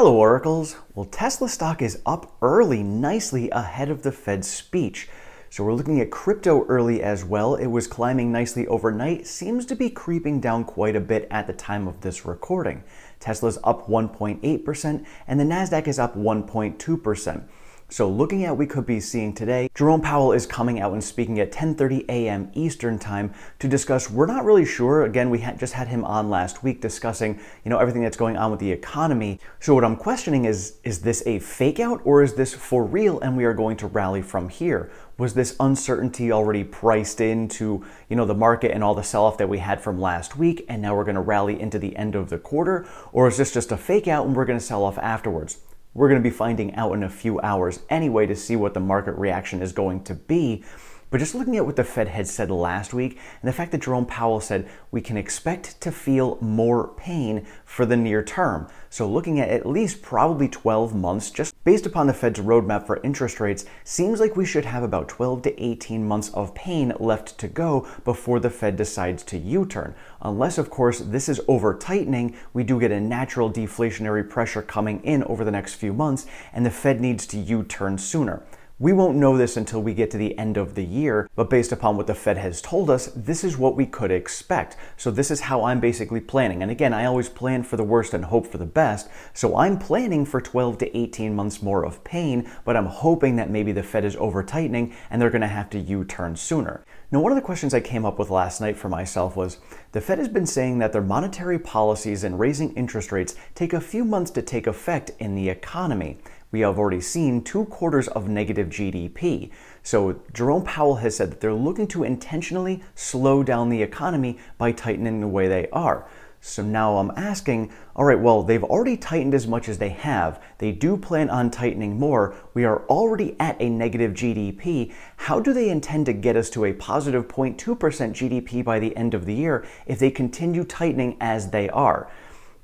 Hello, Oracles. Well, Tesla stock is up early, nicely ahead of the Fed's speech. So we're looking at crypto early as well. It was climbing nicely overnight, seems to be creeping down quite a bit at the time of this recording. Tesla's up 1.8% and the Nasdaq is up 1.2%. So looking at what we could be seeing today, Jerome Powell is coming out and speaking at 10:30 a.m. Eastern Time to discuss we're not really sure. Again, we had just had him on last week discussing, you know, everything that's going on with the economy. So what I'm questioning is is this a fake out or is this for real and we are going to rally from here? Was this uncertainty already priced into, you know, the market and all the sell-off that we had from last week and now we're going to rally into the end of the quarter or is this just a fake out and we're going to sell off afterwards? We're going to be finding out in a few hours anyway to see what the market reaction is going to be. But just looking at what the Fed had said last week and the fact that Jerome Powell said we can expect to feel more pain for the near term. So looking at at least probably 12 months, just based upon the Fed's roadmap for interest rates, seems like we should have about 12 to 18 months of pain left to go before the Fed decides to U-turn. Unless, of course, this is over tightening, we do get a natural deflationary pressure coming in over the next few months, and the Fed needs to U-turn sooner. We won't know this until we get to the end of the year, but based upon what the Fed has told us, this is what we could expect. So this is how I'm basically planning. And again, I always plan for the worst and hope for the best. So I'm planning for 12 to 18 months more of pain, but I'm hoping that maybe the Fed is over tightening and they're going to have to U-turn sooner. Now, one of the questions I came up with last night for myself was the Fed has been saying that their monetary policies and raising interest rates take a few months to take effect in the economy we have already seen two quarters of negative GDP. So Jerome Powell has said that they're looking to intentionally slow down the economy by tightening the way they are. So now I'm asking, all right, well, they've already tightened as much as they have. They do plan on tightening more. We are already at a negative GDP. How do they intend to get us to a positive 0.2% GDP by the end of the year if they continue tightening as they are?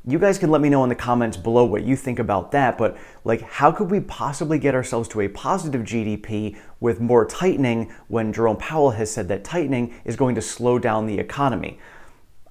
You guys can let me know in the comments below what you think about that, but like how could we possibly get ourselves to a positive GDP with more tightening when Jerome Powell has said that tightening is going to slow down the economy?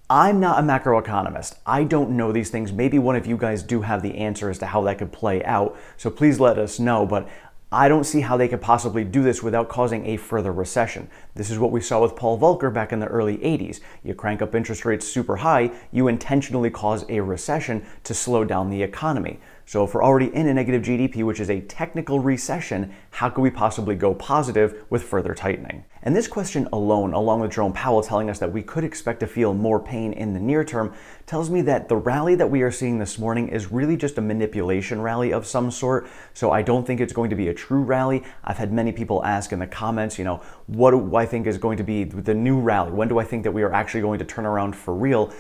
I'm not a macroeconomist. I don't know these things. Maybe one of you guys do have the answer as to how that could play out. So please let us know. But I don't see how they could possibly do this without causing a further recession. This is what we saw with Paul Volcker back in the early 80s. You crank up interest rates super high, you intentionally cause a recession to slow down the economy. So if we're already in a negative GDP, which is a technical recession, how could we possibly go positive with further tightening? And this question alone, along with Jerome Powell telling us that we could expect to feel more pain in the near term, tells me that the rally that we are seeing this morning is really just a manipulation rally of some sort. So I don't think it's going to be a true rally. I've had many people ask in the comments, you know, what do I think is going to be the new rally? When do I think that we are actually going to turn around for real?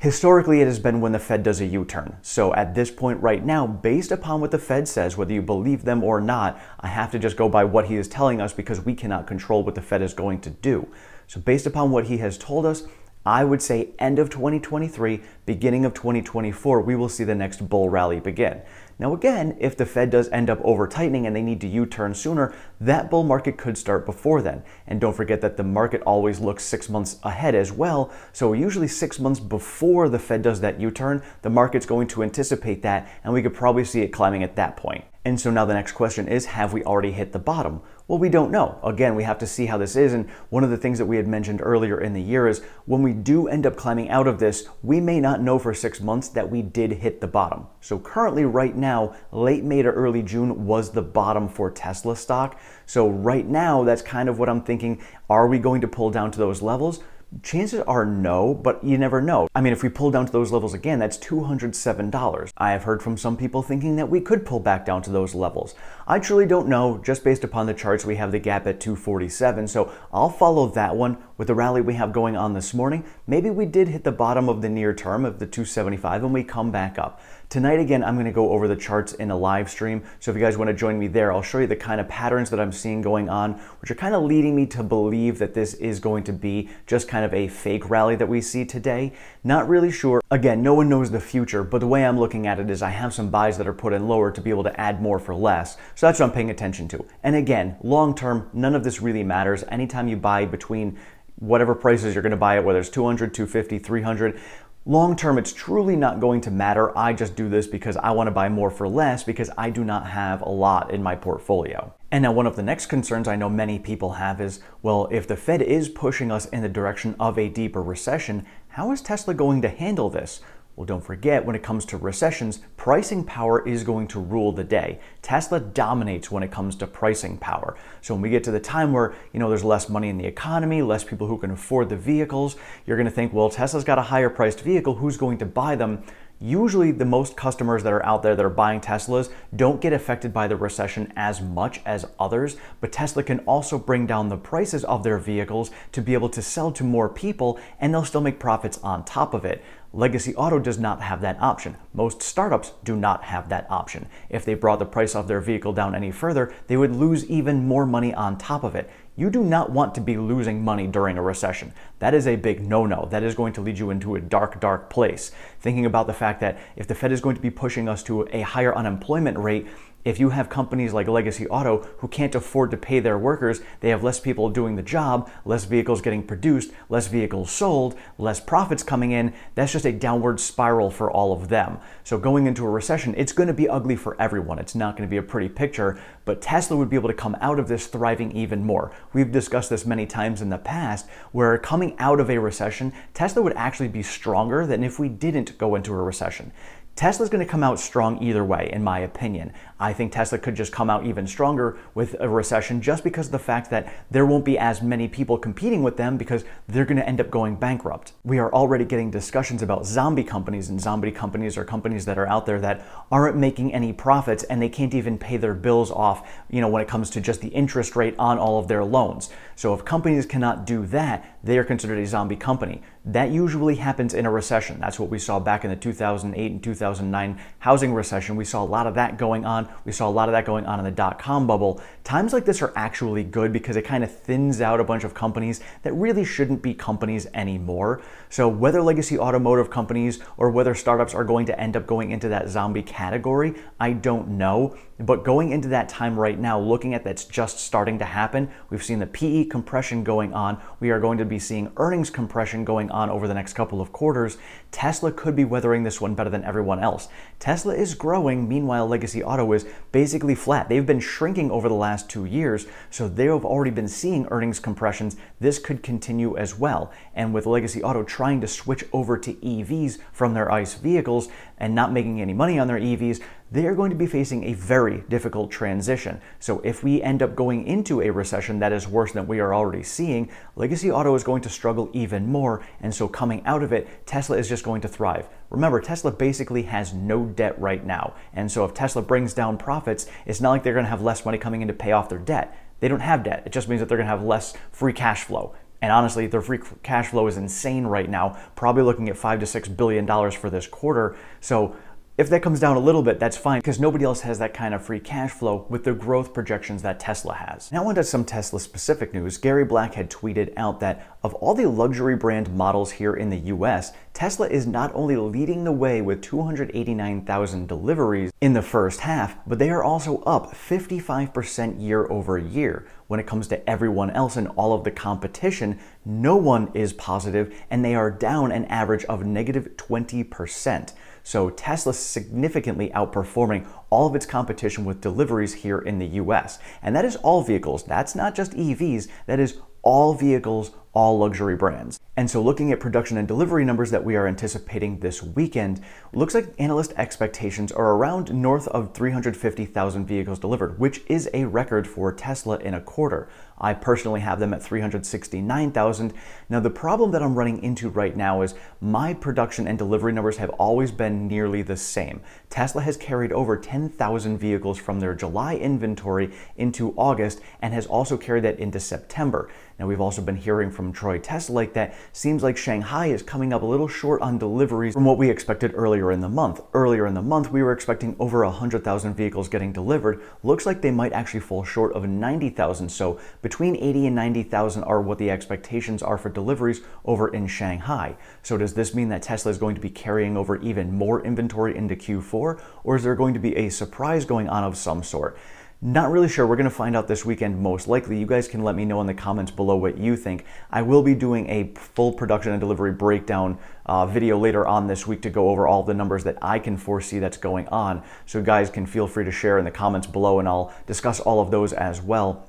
Historically, it has been when the Fed does a U turn. So at this point right now, based upon what the Fed says, whether you believe them or not, I have to just go by what he is telling us because we cannot control what the Fed is going to do. So based upon what he has told us, I would say end of 2023, beginning of 2024, we will see the next bull rally begin. Now, again, if the Fed does end up over tightening and they need to U turn sooner, that bull market could start before then. And don't forget that the market always looks six months ahead as well. So, usually six months before the Fed does that U turn, the market's going to anticipate that, and we could probably see it climbing at that point. And so now the next question is Have we already hit the bottom? Well, we don't know. Again, we have to see how this is. And one of the things that we had mentioned earlier in the year is when we do end up climbing out of this, we may not know for six months that we did hit the bottom. So currently, right now, late May to early June was the bottom for Tesla stock. So right now, that's kind of what I'm thinking. Are we going to pull down to those levels? Chances are no, but you never know. I mean, if we pull down to those levels again, that's $207. I have heard from some people thinking that we could pull back down to those levels. I truly don't know. Just based upon the charts, we have the gap at 247, so I'll follow that one with the rally we have going on this morning. Maybe we did hit the bottom of the near term of the 275 and we come back up. Tonight, again, I'm going to go over the charts in a live stream. So if you guys want to join me there, I'll show you the kind of patterns that I'm seeing going on, which are kind of leading me to believe that this is going to be just kind of a fake rally that we see today. Not really sure. Again, no one knows the future, but the way I'm looking at it is I have some buys that are put in lower to be able to add more for less. So that's what I'm paying attention to. And again, long term, none of this really matters. Anytime you buy between whatever prices you're going to buy it, whether it's 200, 250, 300, Long term, it's truly not going to matter. I just do this because I want to buy more for less because I do not have a lot in my portfolio. And now, one of the next concerns I know many people have is well, if the Fed is pushing us in the direction of a deeper recession, how is Tesla going to handle this? Well, don't forget, when it comes to recessions, pricing power is going to rule the day. Tesla dominates when it comes to pricing power. So when we get to the time where, you know, there's less money in the economy, less people who can afford the vehicles, you're going to think, well, Tesla's got a higher priced vehicle, who's going to buy them? Usually the most customers that are out there that are buying Teslas don't get affected by the recession as much as others, but Tesla can also bring down the prices of their vehicles to be able to sell to more people and they'll still make profits on top of it. Legacy Auto does not have that option. Most startups do not have that option. If they brought the price of their vehicle down any further, they would lose even more money on top of it. You do not want to be losing money during a recession. That is a big no no. That is going to lead you into a dark, dark place. Thinking about the fact that if the Fed is going to be pushing us to a higher unemployment rate, if you have companies like Legacy Auto who can't afford to pay their workers, they have less people doing the job, less vehicles getting produced, less vehicles sold, less profits coming in. That's just a downward spiral for all of them. So going into a recession, it's going to be ugly for everyone. It's not going to be a pretty picture, but Tesla would be able to come out of this thriving even more. We've discussed this many times in the past where coming out of a recession, Tesla would actually be stronger than if we didn't go into a recession. Tesla's going to come out strong either way, in my opinion. I think Tesla could just come out even stronger with a recession just because of the fact that there won't be as many people competing with them because they're going to end up going bankrupt. We are already getting discussions about zombie companies, and zombie companies are companies that are out there that aren't making any profits and they can't even pay their bills off, you know, when it comes to just the interest rate on all of their loans. So if companies cannot do that, they are considered a zombie company. That usually happens in a recession. That's what we saw back in the 2008 and 2009 housing recession. We saw a lot of that going on. We saw a lot of that going on in the dot com bubble. Times like this are actually good because it kind of thins out a bunch of companies that really shouldn't be companies anymore. So, whether legacy automotive companies or whether startups are going to end up going into that zombie category, I don't know. But going into that time right now, looking at that's just starting to happen, we've seen the PE compression going on. We are going to be seeing earnings compression going on over the next couple of quarters. Tesla could be weathering this one better than everyone else. Tesla is growing, meanwhile, Legacy Auto is basically flat. They've been shrinking over the last two years, so they have already been seeing earnings compressions. This could continue as well. And with Legacy Auto trying to switch over to EVs from their ICE vehicles and not making any money on their EVs, they are going to be facing a very difficult transition. So if we end up going into a recession that is worse than we are already seeing, Legacy Auto is going to struggle even more. And so coming out of it, Tesla is just going to thrive. Remember, Tesla basically has no debt right now. And so if Tesla brings down profits, it's not like they're going to have less money coming in to pay off their debt. They don't have debt. It just means that they're going to have less free cash flow. And honestly, their free cash flow is insane right now, probably looking at five to six billion dollars for this quarter. So if that comes down a little bit, that's fine because nobody else has that kind of free cash flow with the growth projections that Tesla has. Now, onto some Tesla specific news. Gary Black had tweeted out that of all the luxury brand models here in the US, Tesla is not only leading the way with 289,000 deliveries in the first half, but they are also up 55% year over year. When it comes to everyone else and all of the competition, no one is positive and they are down an average of negative 20%. So Tesla significantly outperforming all of its competition with deliveries here in the US. And that is all vehicles. That's not just EVs. That is all vehicles, all luxury brands. And so looking at production and delivery numbers that we are anticipating this weekend, looks like analyst expectations are around north of 350,000 vehicles delivered, which is a record for Tesla in a quarter. I personally have them at 369,000. Now the problem that I'm running into right now is my production and delivery numbers have always been nearly the same. Tesla has carried over 10,000 vehicles from their July inventory into August and has also carried that into September. Now we've also been hearing from Troy Teslike that seems like Shanghai is coming up a little short on deliveries from what we expected earlier in the month. Earlier in the month, we were expecting over 100,000 vehicles getting delivered. Looks like they might actually fall short of 90,000. So between 80 and 90,000 are what the expectations are for deliveries over in Shanghai. So does this mean that Tesla is going to be carrying over even more inventory into Q4? Or is there going to be a surprise going on of some sort? Not really sure. We're going to find out this weekend most likely. You guys can let me know in the comments below what you think. I will be doing a full production and delivery breakdown uh, video later on this week to go over all the numbers that I can foresee that's going on. So guys can feel free to share in the comments below and I'll discuss all of those as well.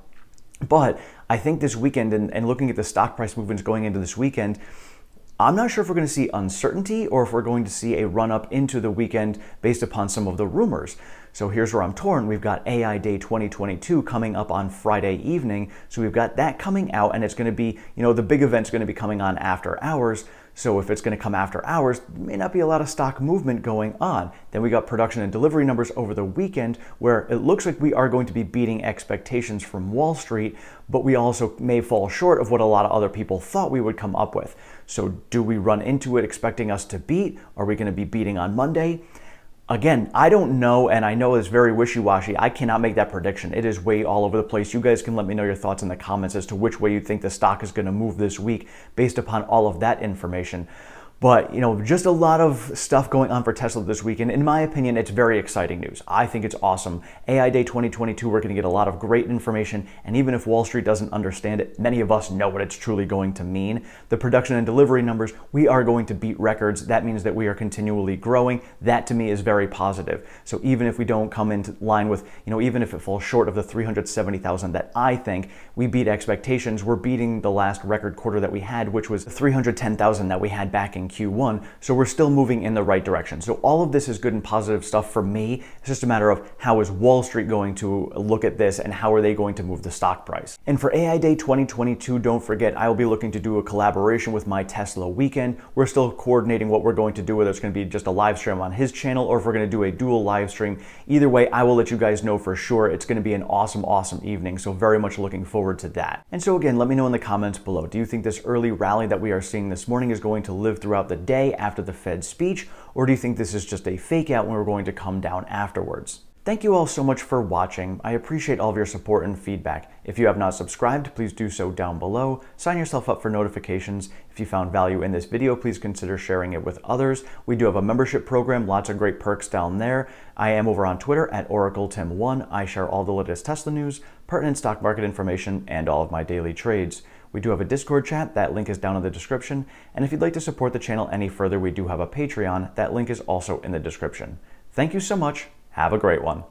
But I think this weekend and, and looking at the stock price movements going into this weekend, I'm not sure if we're going to see uncertainty or if we're going to see a run up into the weekend based upon some of the rumors. So here's where I'm torn. We've got AI Day 2022 coming up on Friday evening. So we've got that coming out, and it's going to be, you know, the big event's going to be coming on after hours. So if it's going to come after hours, may not be a lot of stock movement going on. Then we got production and delivery numbers over the weekend where it looks like we are going to be beating expectations from Wall Street, but we also may fall short of what a lot of other people thought we would come up with. So do we run into it expecting us to beat? Are we going to be beating on Monday? Again, I don't know, and I know it's very wishy washy. I cannot make that prediction. It is way all over the place. You guys can let me know your thoughts in the comments as to which way you think the stock is going to move this week based upon all of that information. But, you know, just a lot of stuff going on for Tesla this weekend. In my opinion, it's very exciting news. I think it's awesome. AI Day 2022, we're going to get a lot of great information. And even if Wall Street doesn't understand it, many of us know what it's truly going to mean. The production and delivery numbers, we are going to beat records. That means that we are continually growing. That to me is very positive. So even if we don't come into line with, you know, even if it falls short of the 370,000 that I think, we beat expectations. We're beating the last record quarter that we had, which was 310,000 that we had back in Q1, so we're still moving in the right direction. So all of this is good and positive stuff for me. It's just a matter of how is Wall Street going to look at this and how are they going to move the stock price. And for AI Day 2022, don't forget, I will be looking to do a collaboration with my Tesla weekend. We're still coordinating what we're going to do, whether it's going to be just a live stream on his channel or if we're going to do a dual live stream. Either way, I will let you guys know for sure. It's going to be an awesome, awesome evening. So very much looking forward to that. And so again, let me know in the comments below. Do you think this early rally that we are seeing this morning is going to live throughout throughout the day after the Fed speech, or do you think this is just a fake out when we're going to come down afterwards? Thank you all so much for watching. I appreciate all of your support and feedback. If you have not subscribed, please do so down below. Sign yourself up for notifications. If you found value in this video, please consider sharing it with others. We do have a membership program, lots of great perks down there. I am over on Twitter at OracleTim1. I share all the latest Tesla news, pertinent stock market information, and all of my daily trades. We do have a Discord chat, that link is down in the description. And if you'd like to support the channel any further, we do have a Patreon, that link is also in the description. Thank you so much, have a great one.